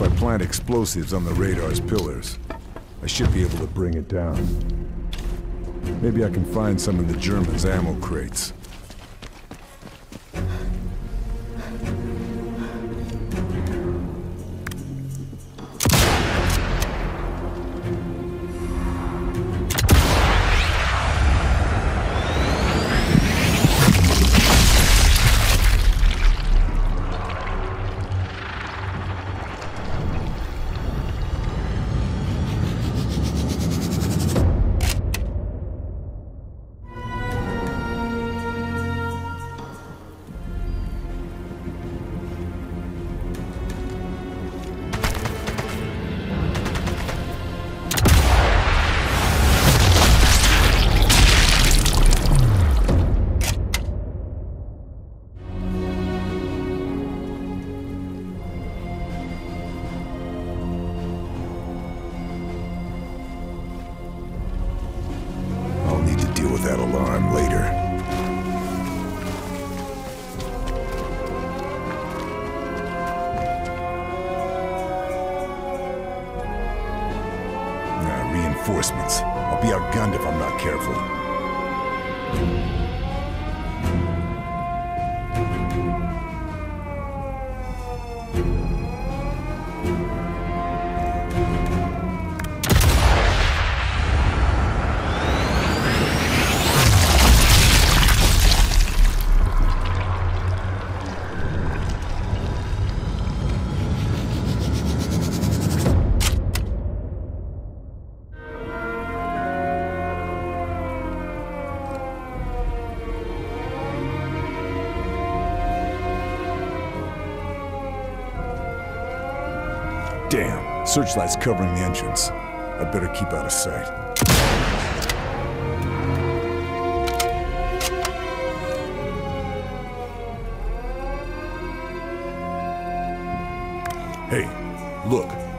if I plant explosives on the radar's pillars, I should be able to bring it down. Maybe I can find some in the Germans' ammo crates. That alarm later. Nah, reinforcements. I'll be outgunned if I'm not careful. Damn, searchlight's covering the entrance. I better keep out of sight. Hey, look.